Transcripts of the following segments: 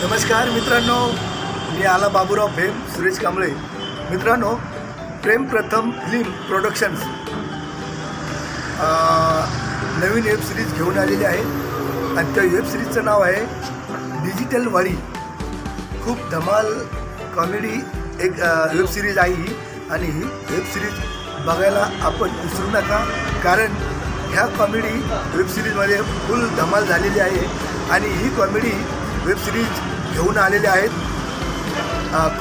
नमस्कार मित्रांनो मी आला बाबूराव फेम सुरेश कांबळे. मित्रांनो प्रेम प्रथम फिल्म प्रोडक्शन्स नवीन वेब सिरीज घेऊन आलेली आहे. आणि त्या वेब सिरीजचं नाव आहे डिजिटल वाडी खूप धमाल कॉमेडी एक वेब सिरीज आहे ही. आणि ही वेब सिरीज बघायला आपण विसरू नका. कारण ह्या कॉमेडी वेब सिरीजमध्ये फुल धमाल झालेली आहे. आणि ही कॉमेडी वेब सिरीज घेऊन आलेले आहेत.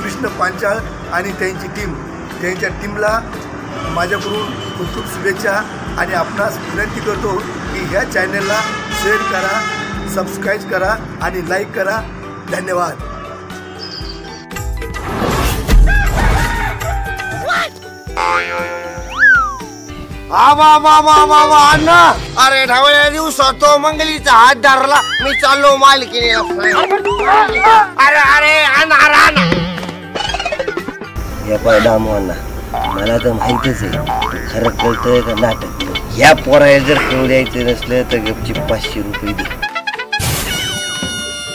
कृष्ण पांचाळ आणि त्यांची टीम. त्यांच्या टीमला माझ्याकडून खूप खूप शुभेच्छा आणि आपणास विनंती करतो की ह्या चॅनलला शेअर करा सबस्क्राईब करा आणि लाईक करा. धन्यवाद. आबा बाबा बाबा अण्णा. अरे ढवळ्या दिवसात तो मंगलीचा हात धरला. मी चाललो मालकीने. अरे अरे राणा या पाय दामवांना मला तर माहितच आहे खरं कळतंय का नाटक? या पोराला जर खेळू द्यायचं नसलं तर गपची पाचशे रुपये दे.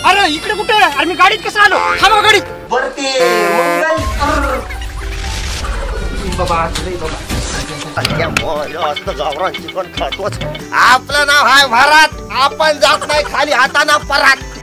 अरे इकडे कुठे? अरे मी गाडीत कसं आलो? थांबा गाडीत. आपलं नाव आहे भरात. आपण जात नाही खाली हाताना परत